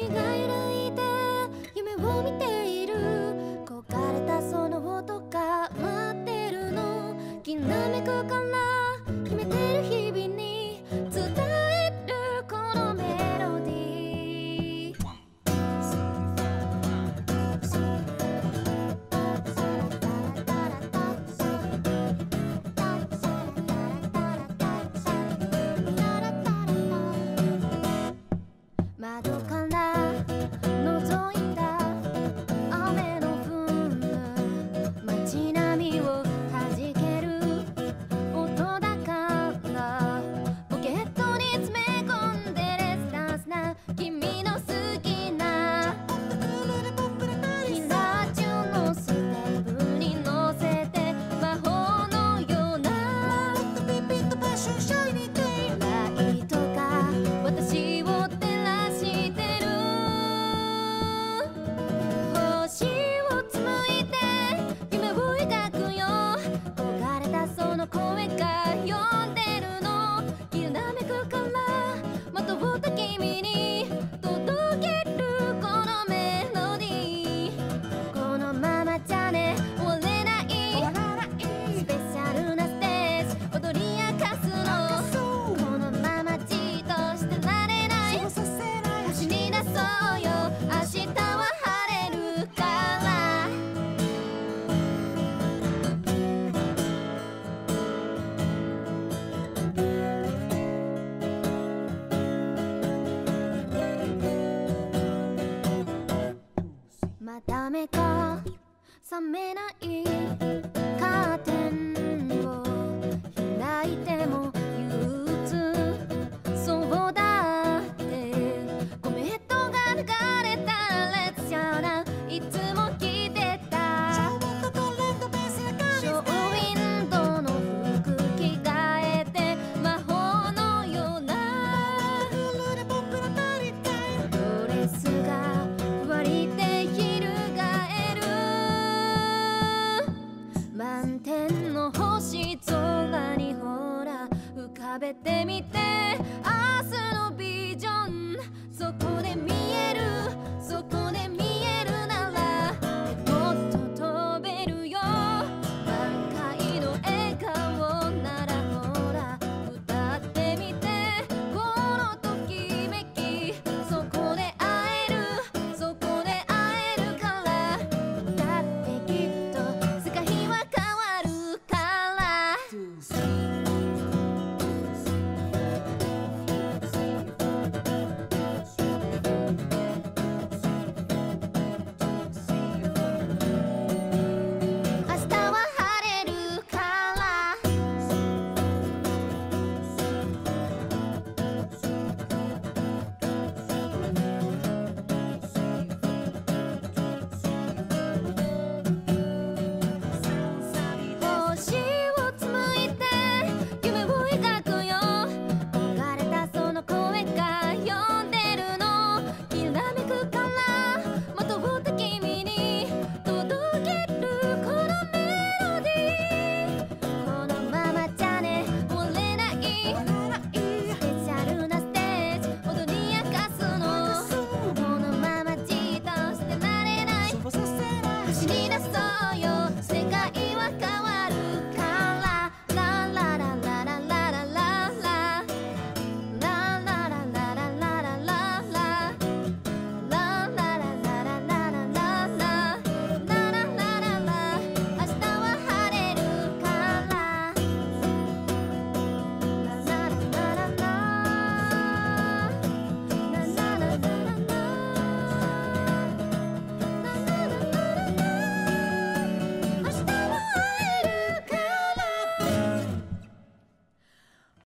以いの雨が冷めない見て明日のビジョンそこで見